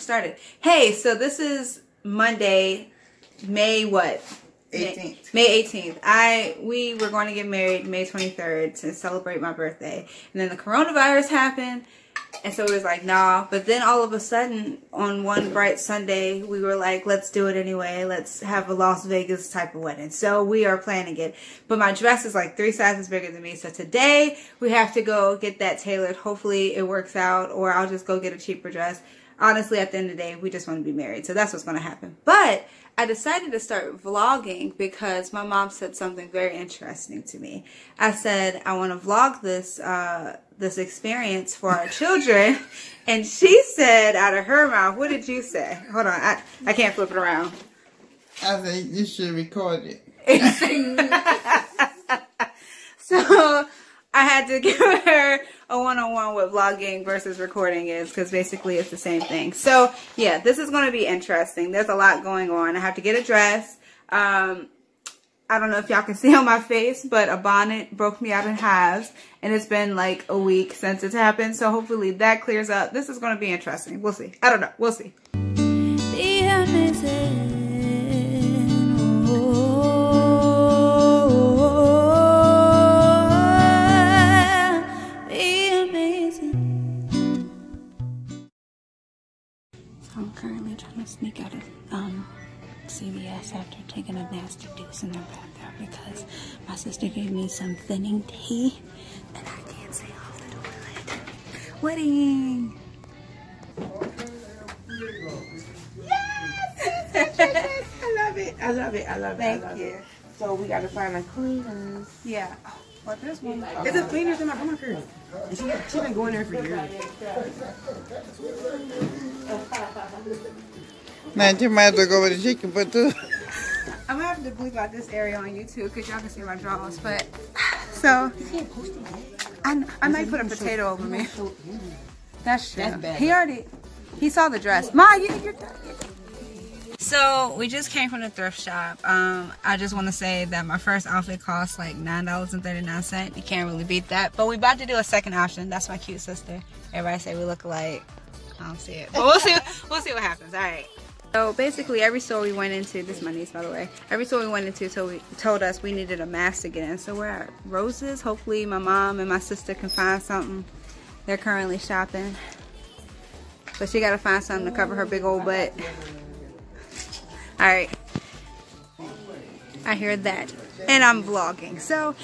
started. Hey, so this is Monday, May what? 18th. May 18th. I we were going to get married May 23rd to celebrate my birthday. And then the coronavirus happened. And so it was like, nah. But then all of a sudden, on one bright Sunday, we were like, let's do it anyway. Let's have a Las Vegas type of wedding. So we are planning it. But my dress is like three sizes bigger than me. So today we have to go get that tailored. Hopefully it works out or I'll just go get a cheaper dress. Honestly, at the end of the day, we just want to be married. So that's what's going to happen. But I decided to start vlogging because my mom said something very interesting to me. I said, I want to vlog this, uh, this experience for our children. and she said out of her mouth, what did you say? Hold on. I, I can't flip it around. I said you should record it. so I had to give her a one-on-one what vlogging versus recording is because basically it's the same thing. So yeah, this is going to be interesting. There's a lot going on. I have to get a dress. Um, I don't know if y'all can see on my face, but a bonnet broke me out in halves and it's been like a week since it's happened. So hopefully that clears up. This is going to be interesting. We'll see. I don't know. We'll see. I'm currently trying to sneak out of um, CVS after taking a nasty deuce in their bathroom because my sister gave me some thinning tea and I can't stay off the toilet. Wedding! Yes! I love it. I love it. I love it. Thank love you. It. So we gotta find a cleaners. Yeah. Well, there's one. It's a cleaners in my grandma's And she, she been going there for years. Now you might have to go with the chicken, but too. I'm gonna have to bleep out this area on YouTube because y'all can see my drawers. But so I, I might put a potato over me. That's true. That's bad. He already he saw the dress. Ma, you, you're done. So we just came from the thrift shop. Um, I just want to say that my first outfit cost like nine dollars and thirty nine cent. You can't really beat that. But we about to do a second option. That's my cute sister. Everybody say we look alike. I don't see it, but we'll see. We'll see what happens. All right. So basically, every store we went into, this is my niece, by the way. Every store we went into told, we, told us we needed a mask to get in. So we're at Roses. Hopefully, my mom and my sister can find something. They're currently shopping, but she got to find something to cover her big old butt. All right. I hear that. And I'm vlogging. So,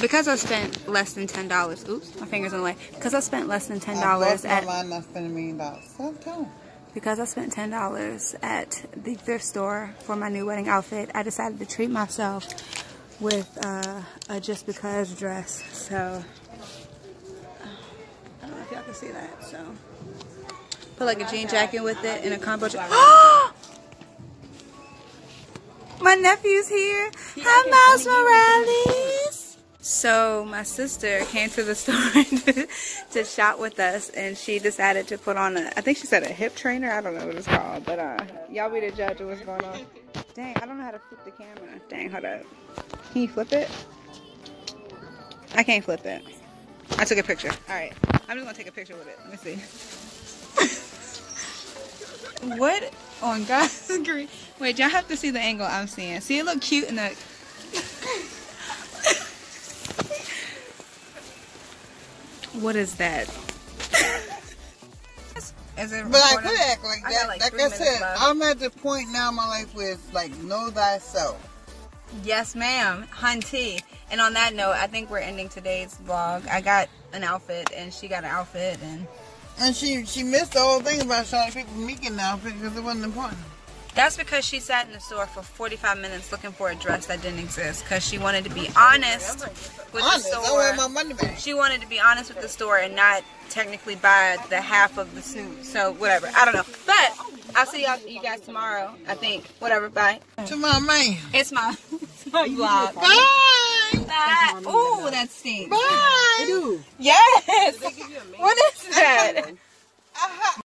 because I spent less than $10, oops, my finger's in the way. Because I spent less than $10 I at line not spending a million dollars. So. Because I spent $10 at the thrift store for my new wedding outfit, I decided to treat myself with uh, a just because dress. So, I don't know if y'all can see that. So, put like a jean jacket with it and a combo. My nephew's here. Hi, Miles Morales. So my sister came to the store to, shop with us, and she decided to put on a, I think she said a hip trainer. I don't know what it's called, but uh, y'all be the judge of what's going on. Dang, I don't know how to flip the camera. Dang, hold up. Can you flip it? I can't flip it. I took a picture. All right, I'm just gonna take a picture with it. Let me see. what on God's green? Wait, y'all have to see the angle I'm seeing. See, it look cute in the. What is that? Is it But I recording? could act like that. got, like, like I said, left. I'm at the point now in my life where it's like know thyself. Yes, ma'am. Hunty. And on that note, I think we're ending today's vlog. I got an outfit, and she got an outfit, and And she she missed the whole thing about showing people me getting the outfit because it wasn't important. That's because she sat in the store for 45 minutes looking for a dress that didn't exist because she wanted to be honest with Honest, the I store. want my money back. She wanted to be honest with the store and not technically buy the half of the suit. So whatever. I don't know. But I'll see y'all you guys tomorrow. I think. Whatever. Bye. To my man. It's my, it's my vlog. Bye. Bye. Ooh, that stinks. Bye. Yes. What is that? Uh-huh.